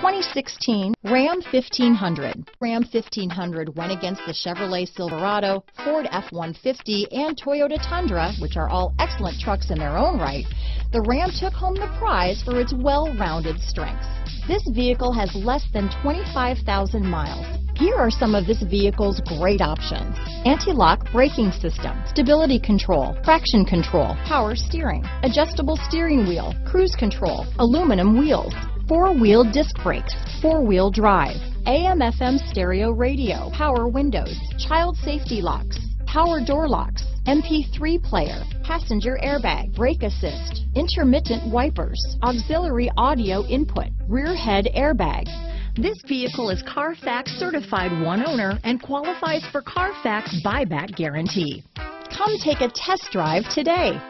2016 Ram 1500. Ram 1500 went against the Chevrolet Silverado, Ford F-150, and Toyota Tundra, which are all excellent trucks in their own right. The Ram took home the prize for its well-rounded strengths. This vehicle has less than 25,000 miles. Here are some of this vehicle's great options. Anti-lock braking system, stability control, traction control, power steering, adjustable steering wheel, cruise control, aluminum wheels, four-wheel disc brakes, four-wheel drive, AM FM stereo radio, power windows, child safety locks, power door locks, MP3 player, passenger airbag, brake assist, intermittent wipers, auxiliary audio input, rear head airbag. This vehicle is Carfax certified one owner and qualifies for Carfax buyback guarantee. Come take a test drive today.